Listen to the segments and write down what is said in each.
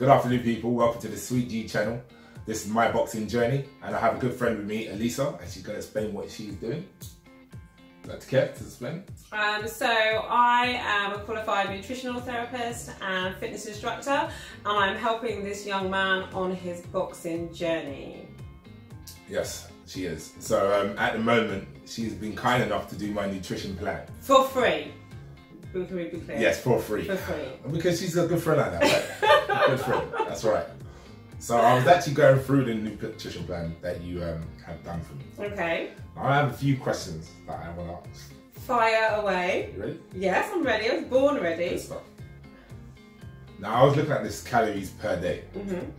Good afternoon, people. Welcome to the Sweet G channel. This is my boxing journey, and I have a good friend with me, Elisa, and she's going to explain what she's doing. Would like to care to explain? Um, so I am a qualified nutritional therapist and fitness instructor, and I'm helping this young man on his boxing journey. Yes, she is. So um, at the moment, she's been kind enough to do my nutrition plan. For free. We can be clear. Yes, for free. For free. Because she's a good friend like that, right? good friend. That's right. So I was actually going through the new nutrition plan that you um, have done for me. Okay. I have a few questions that I want to ask. Fire away. You ready? Yes, I'm ready. I was born Good ready. stuff. Now I was looking at this calories per day. Mhm.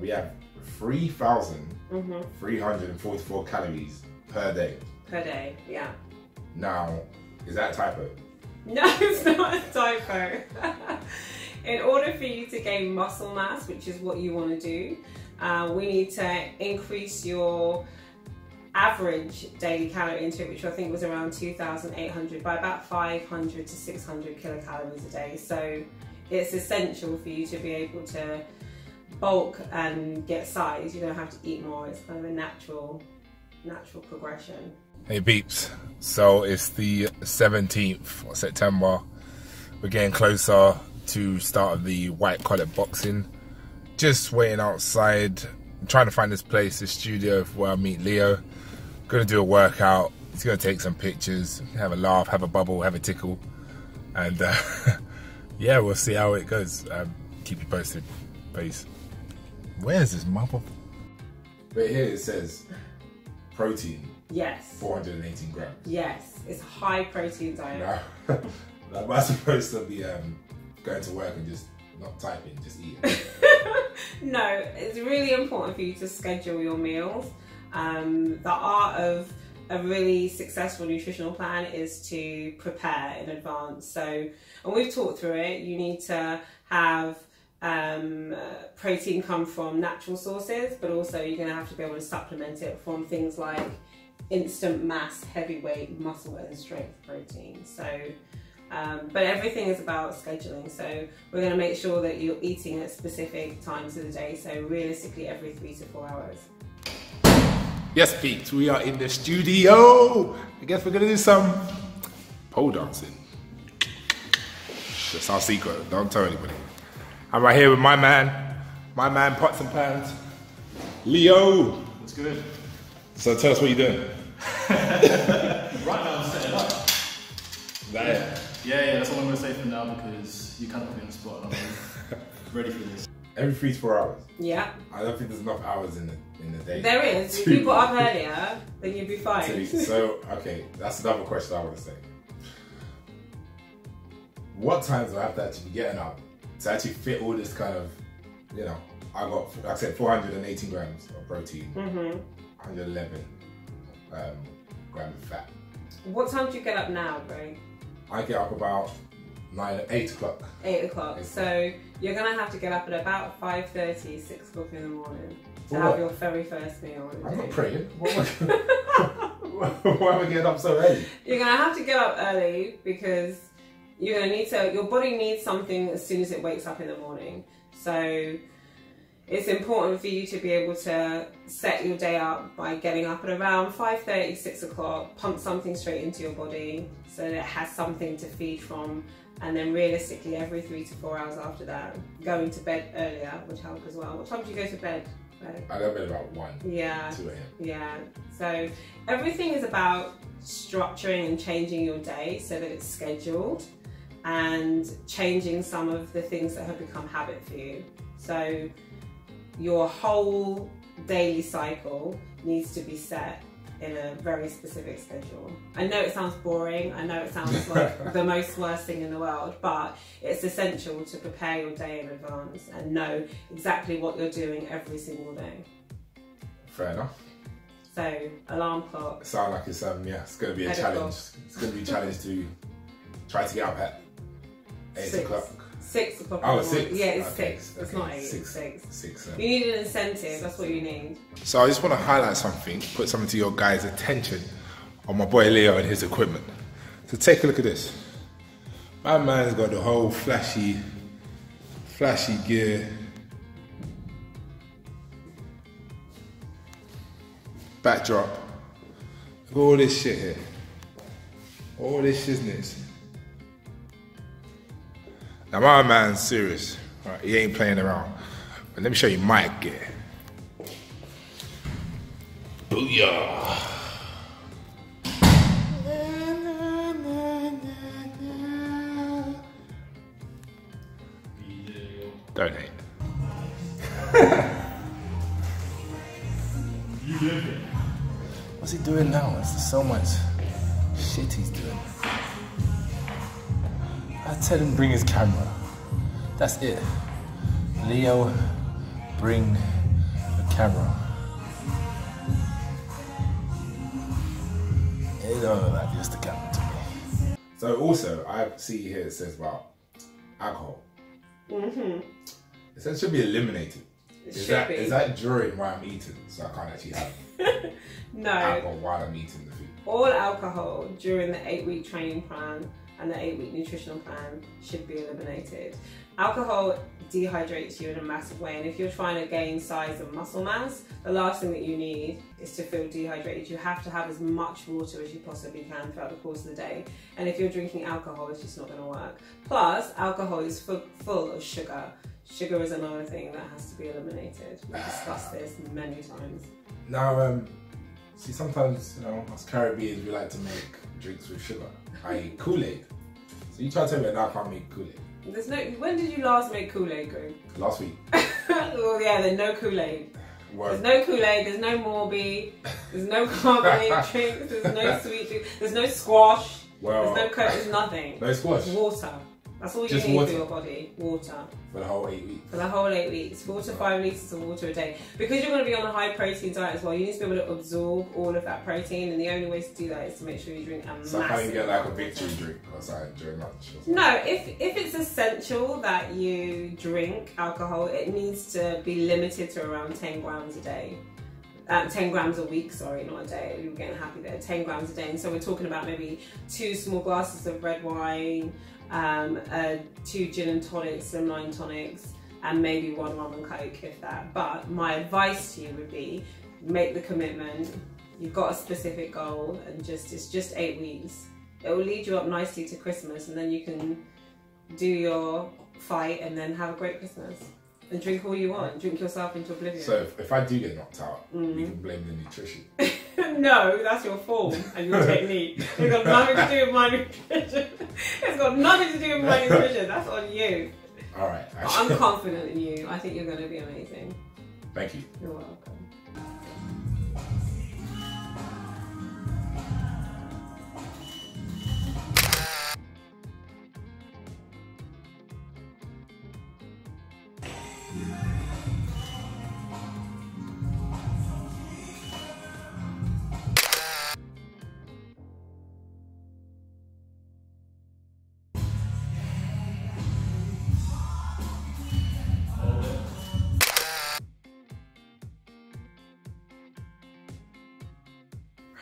We have 3,344 Mhm. calories per day. Per day. Yeah. Now, is that a typo? No, it's not a typo. In order for you to gain muscle mass, which is what you want to do, uh, we need to increase your average daily calorie intake, which I think was around 2,800, by about 500 to 600 kilocalories a day. So it's essential for you to be able to bulk and get size. You don't have to eat more. It's kind of a natural, natural progression. Hey beeps. so it's the 17th of September. We're getting closer to start the white collar boxing. Just waiting outside, trying to find this place, this studio where I meet Leo. Gonna do a workout. He's gonna take some pictures, have a laugh, have a bubble, have a tickle, and uh, yeah, we'll see how it goes. Um, keep you posted. Peace. Where's this mother? Right here it says protein Yes. 418 grams. Yes. It's high protein diet. No, am I supposed to be um, going to work and just not typing, just eating? no, it's really important for you to schedule your meals. Um, the art of a really successful nutritional plan is to prepare in advance. So, and we've talked through it, you need to have um, protein come from natural sources, but also you're going to have to be able to supplement it from things like instant mass, heavyweight, muscle, and strength protein. So, um, but everything is about scheduling. So we're going to make sure that you're eating at specific times of the day. So realistically, every three to four hours. yes, Pete, we are in the studio. I guess we're gonna do some pole dancing. That's our secret. Don't tell anybody. I'm right here with my man, my man Pots and Pans, Leo. It's good. So tell us what you're doing. Right now I'm setting up. That it? Yeah, yeah, that's all I'm gonna say for now because you kind of put me on the spot and I'm ready for this. Every three to four hours. Yeah, I don't think there's enough hours in the in the day. there is. If you got up earlier, then you'd be fine. So, okay, that's another question I want to say. What times do I have to actually be getting up to actually fit all this kind of, you know, I got, like I said, 418 grams of protein, hmm 111 um, grams of fat. What time do you get up now, Greg? I get up about nine, eight o'clock. Eight o'clock. So you're gonna have to get up at about 5.30, 6 o'clock in the morning to For have your very first meal. I'm not praying. What Why am I getting up so early? You're gonna have to get up early because you're gonna need to. Your body needs something as soon as it wakes up in the morning. So it's important for you to be able to set your day up by getting up at around 5:30, 6 o'clock. Pump something straight into your body so that it has something to feed from. And then realistically, every three to four hours after that, going to bed earlier would help as well. What time do you go to bed? I go to bed about 1, Yeah. 2 a.m. Yeah. So everything is about structuring and changing your day so that it's scheduled and changing some of the things that have become habit for you. So your whole daily cycle needs to be set in a very specific schedule. I know it sounds boring, I know it sounds like the most worst thing in the world, but it's essential to prepare your day in advance and know exactly what you're doing every single day. Fair enough. So alarm clock. It sounds like it's um yeah, it's gonna be a challenge. It's gonna be a challenge to try to get up at eight Six. o'clock. Six oh, Yeah, it's okay. six. It's okay. not eight. Six. Six. six you need an incentive. Six. That's what you need. So I just want to highlight something, put something to your guys' attention on my boy Leo and his equipment. So take a look at this. My man's got the whole flashy, flashy gear. Backdrop. Look at all this shit here. All this shizness. Now my man's serious. Right, he ain't playing around. But let me show you my gear. Booyah! Don't. What's he doing now? There's so much shit he's doing. I tell him bring his camera. That's it. Leo, bring the camera. It don't just the camera to me. So also, I see here it says about alcohol. Mm-hmm. It says it should be eliminated. It Is should that be. is that during while I'm eating, so I can't actually have no. alcohol while I'm eating the food? All alcohol during the eight week training plan and the eight week nutritional plan should be eliminated. Alcohol dehydrates you in a massive way, and if you're trying to gain size and muscle mass, the last thing that you need is to feel dehydrated. You have to have as much water as you possibly can throughout the course of the day, and if you're drinking alcohol, it's just not going to work. Plus, alcohol is full, of sugar. Sugar is another thing that has to be eliminated. We've discussed this many times. Now, um, see, sometimes you know, us Caribbeans we like to make drinks with sugar, i.e. Kool Aid. So you try to tell me that now I can't make Kool Aid. There's no. When did you last make Kool Aid, Group? Last week, well, yeah, there's no Kool Aid. There's no Kool Aid. There's no Morby. There's no carbonated drinks. There's no sweet. There's no squash. well, There's no coke. There's nothing. no squash Water. That's all you Just need water. for your body. Water. for the whole eight weeks. For the whole eight weeks, four to five litres of water a day. Because you're going to be on a high protein diet as well, you need to be able to absorb all of that protein, and the only way to do that is to make sure you drink a So I massive can't get like a amount of victory drink or something during lunch. Or. No, if if it's essential that you drink alcohol, it needs to be limited to around 10 grams a day. Uh, 10 grams a week, sorry, not a day. We were getting happy there. 10 grams a day. And so we're talking about maybe two small glasses of red wine, um, uh, two gin and tonics, some line tonics, and maybe one rum and coke, if that. But my advice to you would be make the commitment. You've got a specific goal, and just it's just eight weeks. It will lead you up nicely to Christmas, and then you can do your fight and then have a great Christmas and drink all you want. Drink yourself into oblivion. So if, if I do get knocked out, Mm. we can blame the nutrition. no, that's your form and your technique. It's got nothing to do with my nutrition. It's got nothing to do with my nutrition. That's on you. All right, I'm confident in you. I think you're going to be amazing. thank you. You're welcome.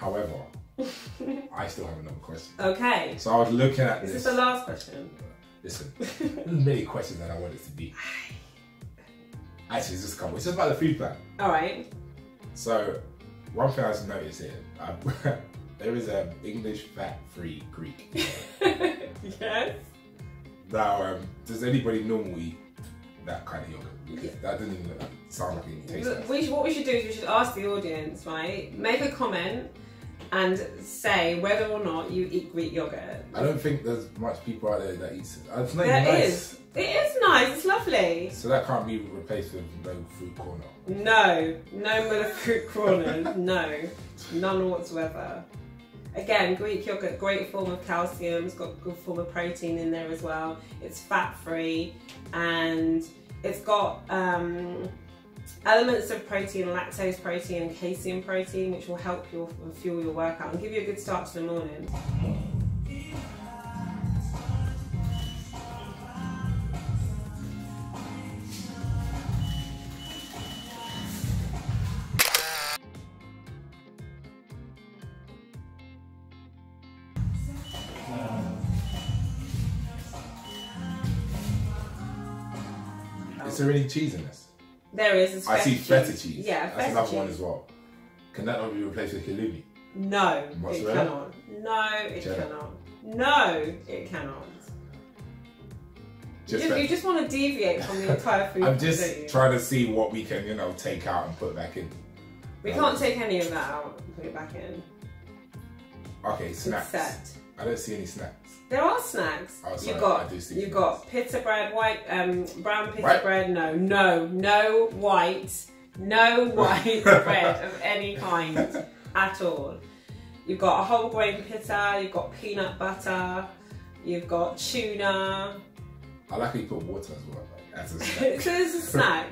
However, I still have another question. Okay. So I was looking at Is this. this the last question? Listen, there's many questions that I want it to be. Actually, it's just a couple. It's just about the food plan. All right. So, one thing I just noticed here, um, there is an English fat-free Greek. yes. Now, um, does anybody normally eat that kind of yogurt? Because that doesn't even sound like it tastes nice. we should, what we should do is we should ask the audience, right? Make a comment and say whether or not you eat Greek yogurt. I don't think there's much people out there that eat it. It's not There nice. is. It is nice. It's lovely. So that can't be replaced with no fruit corner. No, no more fruit corners. no, none whatsoever. Again, Greek yogurt, great form of calcium. It's got good form of protein in there as well. It's fat free, and it's got um, elements of protein, lactose protein, casein protein, which will help your fuel your workout and give you a good start to the morning. Is there any cheese in this? There is. I see cheese. feta cheese. Yeah, That's another cheese. one as well. Can that not be replaced with halloumi? No, it cannot. No, it Cheddar? cannot. No, it cannot. You Just just, you just want to deviate from the entire food. I'm just trying to see what we can, you know, take out and put back in. We can't take any of that out and put it back in. Okay, snacks. I don't see any snacks. There are snacks. Oh, I got you've got pita bread, white um brown pita White? bread. No, no, no white, no white bread of any kind at all. You've got a whole grain pita. You've got peanut butter. You've got tuna. I like how you put water as well, like, as a so snack. it's a snack.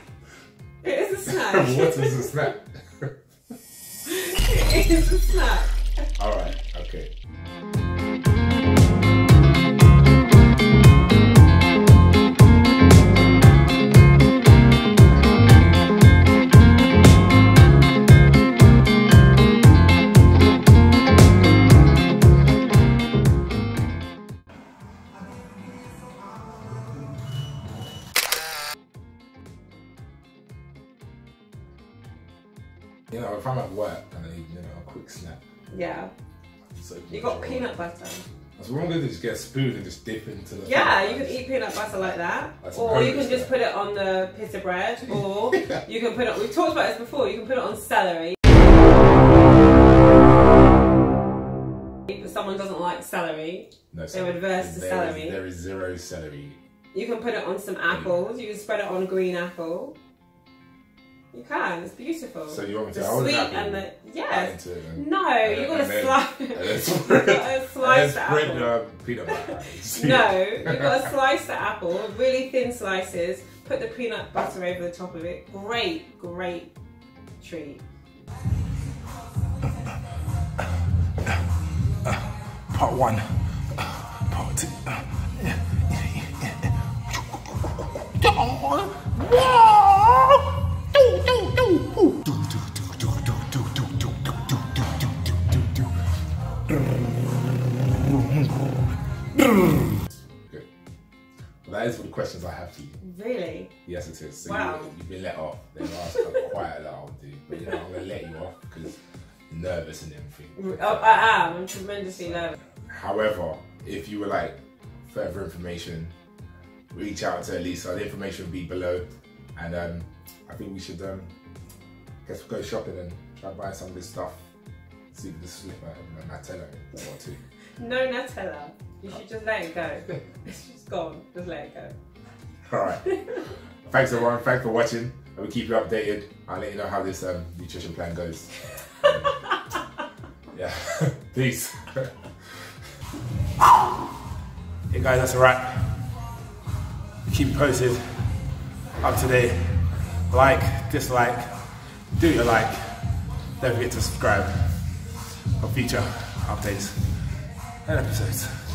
It is a snack. water is a snack. it is a snack. All right, okay. Yeah. So You got peanut butter. So what I'm going to do is get a spoon and just dip into the. Yeah, you can butter. eat peanut butter like that, or you can just that. put it on the pita bread, or you can put it. We've talked about this before. You can put it on celery. If someone doesn't like celery, No, they're adverse the there is- celery. there is zero celery. you can put it on some apples. You can spread it on green apple. You can. It's beautiful. So you want me to the hold sweet apple, and the yes. and- No, and- you got and to then- slice. and then you got to slice the and spread apple. the peanut butter. No, you've got to slice the apple, really thin slices, put the peanut butter over the top of it. Great, great treat. Part one. Part two. Good. Well, that is all the questions I have for you. Really? Yes, it is. So Wow. you, you've been let off. They've asked quite a lot, I'll do. But you know, I'm going to let you off because you're nervous and everything. Oh, I am. I'm tremendously nervous. However, if you would like further information, reach out to Elisa. The information will be below. And um, I think we should um, guess go shopping and try buy some of this stuff. See if we can slip a, a Nutella or two. No Nutella. You should just let it go. It's just gone. Just let it go. All right. Thanks everyone. Thanks for watching. And we'll keep you updated. I'll let you know how this um, nutrition plan goes. yeah. Peace. Hey guys, that's a wrap. Keep posted, up to date. Like, dislike, do your like. Don't forget to subscribe for future updates and episodes.